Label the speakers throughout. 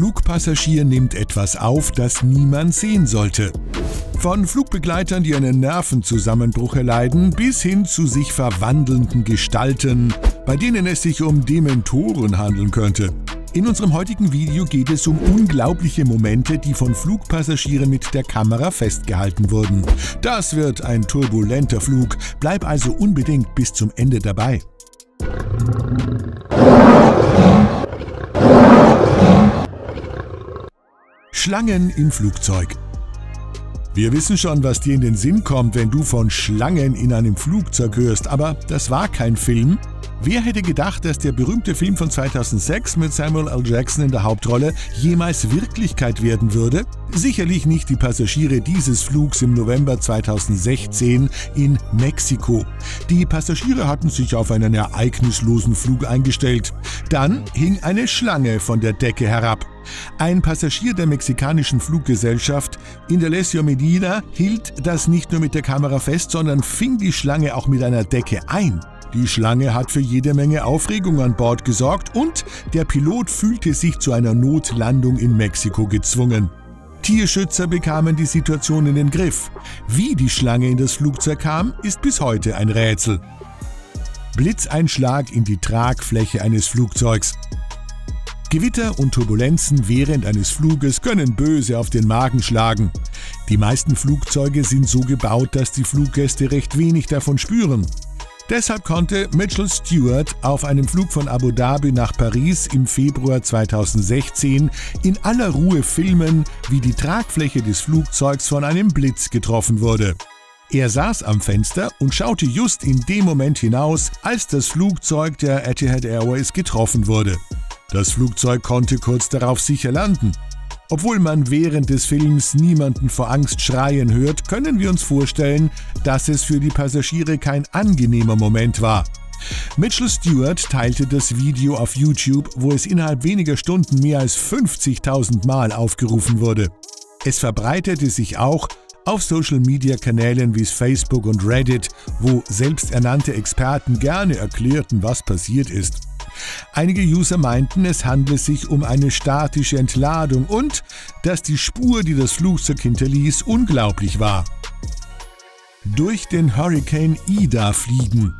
Speaker 1: Flugpassagier nimmt etwas auf, das niemand sehen sollte. Von Flugbegleitern, die einen Nervenzusammenbruch erleiden, bis hin zu sich verwandelnden Gestalten, bei denen es sich um Dementoren handeln könnte. In unserem heutigen Video geht es um unglaubliche Momente, die von Flugpassagieren mit der Kamera festgehalten wurden. Das wird ein turbulenter Flug, bleib also unbedingt bis zum Ende dabei. Schlangen im Flugzeug. Wir wissen schon, was dir in den Sinn kommt, wenn du von Schlangen in einem Flugzeug hörst, aber das war kein Film, Wer hätte gedacht, dass der berühmte Film von 2006 mit Samuel L. Jackson in der Hauptrolle jemals Wirklichkeit werden würde? Sicherlich nicht die Passagiere dieses Flugs im November 2016 in Mexiko. Die Passagiere hatten sich auf einen ereignislosen Flug eingestellt. Dann hing eine Schlange von der Decke herab. Ein Passagier der mexikanischen Fluggesellschaft Indalecio Medina hielt das nicht nur mit der Kamera fest, sondern fing die Schlange auch mit einer Decke ein. Die Schlange hat für jede Menge Aufregung an Bord gesorgt und der Pilot fühlte sich zu einer Notlandung in Mexiko gezwungen. Tierschützer bekamen die Situation in den Griff. Wie die Schlange in das Flugzeug kam, ist bis heute ein Rätsel. Blitzeinschlag in die Tragfläche eines Flugzeugs. Gewitter und Turbulenzen während eines Fluges können böse auf den Magen schlagen. Die meisten Flugzeuge sind so gebaut, dass die Fluggäste recht wenig davon spüren. Deshalb konnte Mitchell Stewart auf einem Flug von Abu Dhabi nach Paris im Februar 2016 in aller Ruhe filmen, wie die Tragfläche des Flugzeugs von einem Blitz getroffen wurde. Er saß am Fenster und schaute just in dem Moment hinaus, als das Flugzeug der Etihad Airways getroffen wurde. Das Flugzeug konnte kurz darauf sicher landen. Obwohl man während des Films niemanden vor Angst schreien hört, können wir uns vorstellen, dass es für die Passagiere kein angenehmer Moment war. Mitchell Stewart teilte das Video auf YouTube, wo es innerhalb weniger Stunden mehr als 50.000 Mal aufgerufen wurde. Es verbreitete sich auch auf Social-Media-Kanälen wie Facebook und Reddit, wo selbsternannte Experten gerne erklärten, was passiert ist. Einige User meinten, es handle sich um eine statische Entladung und dass die Spur, die das Flugzeug hinterließ, unglaublich war. Durch den Hurricane Ida fliegen.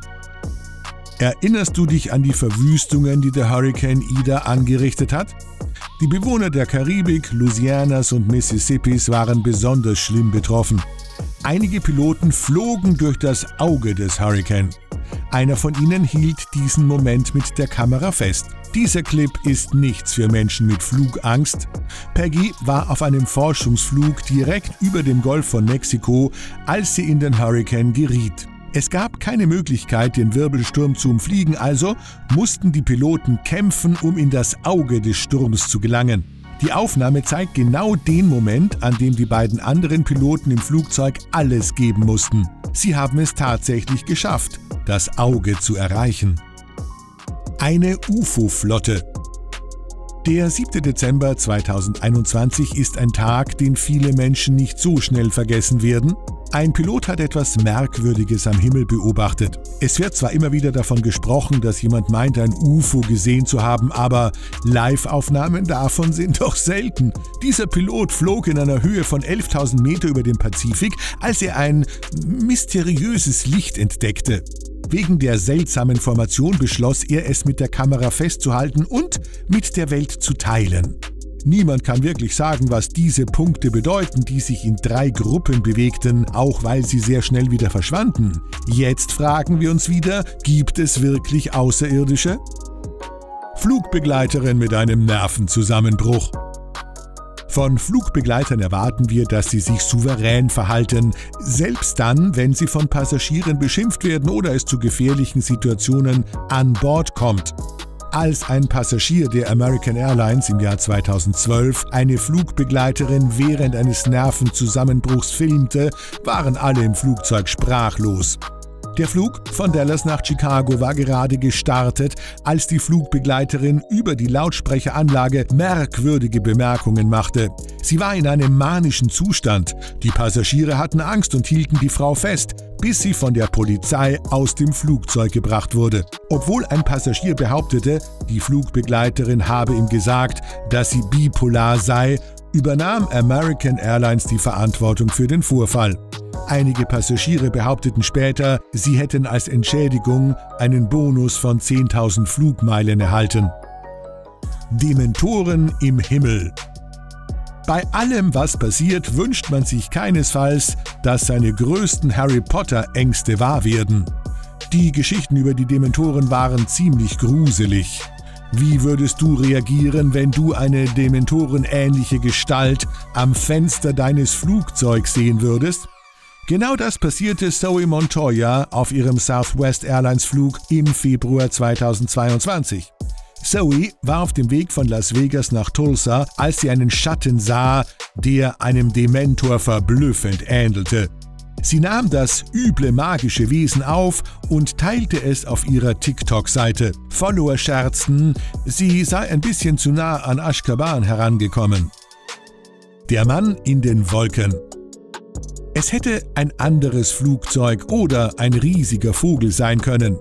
Speaker 1: Erinnerst du dich an die Verwüstungen, die der Hurricane Ida angerichtet hat? Die Bewohner der Karibik, Louisianas und Mississippis waren besonders schlimm betroffen. Einige Piloten flogen durch das Auge des Hurricane. Einer von ihnen hielt diesen Moment mit der Kamera fest. Dieser Clip ist nichts für Menschen mit Flugangst. Peggy war auf einem Forschungsflug direkt über dem Golf von Mexiko, als sie in den Hurricane geriet. Es gab keine Möglichkeit, den Wirbelsturm zu umfliegen, also mussten die Piloten kämpfen, um in das Auge des Sturms zu gelangen. Die Aufnahme zeigt genau den Moment, an dem die beiden anderen Piloten im Flugzeug alles geben mussten. Sie haben es tatsächlich geschafft das Auge zu erreichen. Eine UFO-Flotte. Der 7. Dezember 2021 ist ein Tag, den viele Menschen nicht so schnell vergessen werden. Ein Pilot hat etwas Merkwürdiges am Himmel beobachtet. Es wird zwar immer wieder davon gesprochen, dass jemand meint, ein UFO gesehen zu haben, aber Live-Aufnahmen davon sind doch selten. Dieser Pilot flog in einer Höhe von 11.000 Meter über dem Pazifik, als er ein mysteriöses Licht entdeckte. Wegen der seltsamen Formation beschloss er, es mit der Kamera festzuhalten und mit der Welt zu teilen. Niemand kann wirklich sagen, was diese Punkte bedeuten, die sich in drei Gruppen bewegten, auch weil sie sehr schnell wieder verschwanden. Jetzt fragen wir uns wieder, gibt es wirklich Außerirdische? Flugbegleiterin mit einem Nervenzusammenbruch. Von Flugbegleitern erwarten wir, dass sie sich souverän verhalten, selbst dann, wenn sie von Passagieren beschimpft werden oder es zu gefährlichen Situationen an Bord kommt. Als ein Passagier der American Airlines im Jahr 2012 eine Flugbegleiterin während eines Nervenzusammenbruchs filmte, waren alle im Flugzeug sprachlos. Der Flug von Dallas nach Chicago war gerade gestartet, als die Flugbegleiterin über die Lautsprecheranlage merkwürdige Bemerkungen machte. Sie war in einem manischen Zustand. Die Passagiere hatten Angst und hielten die Frau fest. bis sie von der Polizei aus dem Flugzeug gebracht wurde. Obwohl ein Passagier behauptete, die Flugbegleiterin habe ihm gesagt, dass sie bipolar sei, übernahm American Airlines die Verantwortung für den Vorfall. Einige Passagiere behaupteten später, sie hätten als Entschädigung einen Bonus von 10.000 Flugmeilen erhalten. Dementoren im Himmel. Bei allem, was passiert, wünscht man sich keinesfalls, dass seine größten Harry Potter-Ängste wahr werden. Die Geschichten über die Dementoren waren ziemlich gruselig. Wie würdest du reagieren, wenn du eine Dementoren-ähnliche Gestalt am Fenster deines Flugzeugs sehen würdest? Genau das passierte Zoe Montoya auf ihrem Southwest Airlines Flug im Februar 2022. Zoe war auf dem Weg von Las Vegas nach Tulsa, als sie einen Schatten sah, der einem Dementor verblüffend ähnelte. Sie nahm das üble magische Wesen auf und teilte es auf ihrer TikTok-Seite. Follower scherzten, sie sei ein bisschen zu nah an Ashkaban herangekommen. Der Mann in den Wolken. Es hätte ein anderes Flugzeug oder ein riesiger Vogel sein können.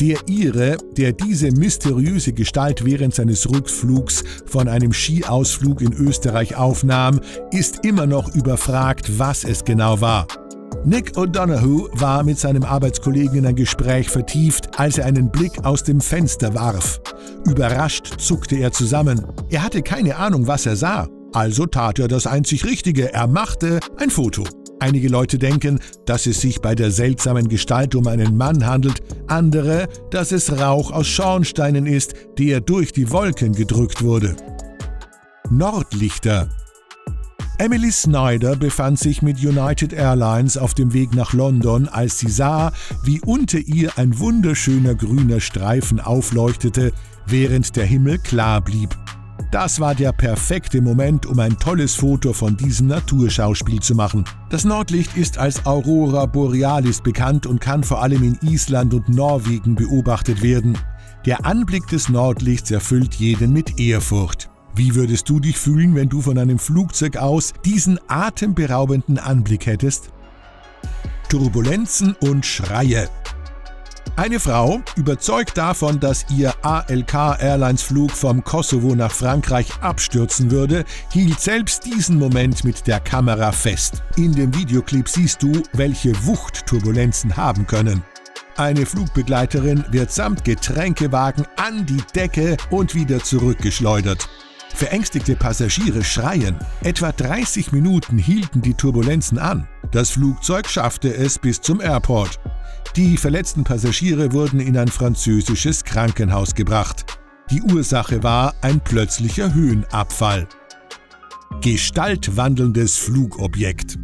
Speaker 1: Der Ire, der diese mysteriöse Gestalt während seines Rückflugs von einem Skiausflug in Österreich aufnahm, ist immer noch überfragt, was es genau war. Nick O'Donoghue war mit seinem Arbeitskollegen in ein Gespräch vertieft, als er einen Blick aus dem Fenster warf. Überrascht zuckte er zusammen. Er hatte keine Ahnung, was er sah. Also tat er das einzig Richtige, er machte ein Foto. Einige Leute denken, dass es sich bei der seltsamen Gestalt um einen Mann handelt, andere, dass es Rauch aus Schornsteinen ist, der durch die Wolken gedrückt wurde. Nordlichter Emily Snyder befand sich mit United Airlines auf dem Weg nach London, als sie sah, wie unter ihr ein wunderschöner grüner Streifen aufleuchtete, während der Himmel klar blieb. Das war der perfekte Moment, um ein tolles Foto von diesem Naturschauspiel zu machen. Das Nordlicht ist als Aurora Borealis bekannt und kann vor allem in Island und Norwegen beobachtet werden. Der Anblick des Nordlichts erfüllt jeden mit Ehrfurcht. Wie würdest du dich fühlen, wenn du von einem Flugzeug aus diesen atemberaubenden Anblick hättest? Turbulenzen und Schreie. Eine Frau, überzeugt davon, dass ihr ALK Airlines Flug vom Kosovo nach Frankreich abstürzen würde, hielt selbst diesen Moment mit der Kamera fest. In dem Videoclip siehst du, welche Wucht Turbulenzen haben können. Eine Flugbegleiterin wird samt Getränkewagen an die Decke und wieder zurückgeschleudert. Verängstigte Passagiere schreien. Etwa 30 Minuten hielten die Turbulenzen an. Das Flugzeug schaffte es bis zum Airport. Die verletzten Passagiere wurden in ein französisches Krankenhaus gebracht. Die Ursache war ein plötzlicher Höhenabfall. Gestaltwandelndes Flugobjekt.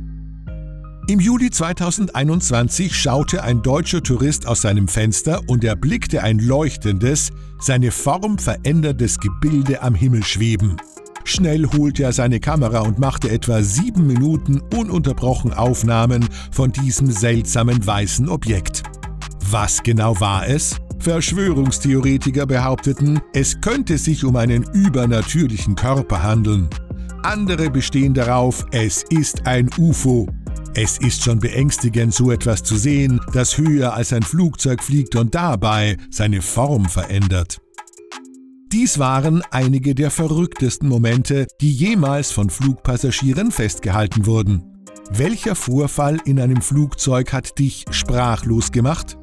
Speaker 1: Im Juli 2021 schaute ein deutscher Tourist aus seinem Fenster und erblickte ein leuchtendes, seine Form veränderndes Gebilde am Himmel schweben. Schnell holte er seine Kamera und machte etwa sieben Minuten ununterbrochen Aufnahmen von diesem seltsamen weißen Objekt. Was genau war es? Verschwörungstheoretiker behaupteten, es könnte sich um einen übernatürlichen Körper handeln. Andere bestehen darauf, es ist ein UFO. Es ist schon beängstigend, so etwas zu sehen, das höher als ein Flugzeug fliegt und dabei seine Form verändert. Dies waren einige der verrücktesten Momente, die jemals von Flugpassagieren festgehalten wurden. Welcher Vorfall in einem Flugzeug hat dich sprachlos gemacht?